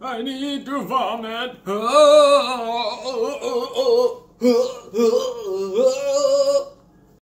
I need to vomit.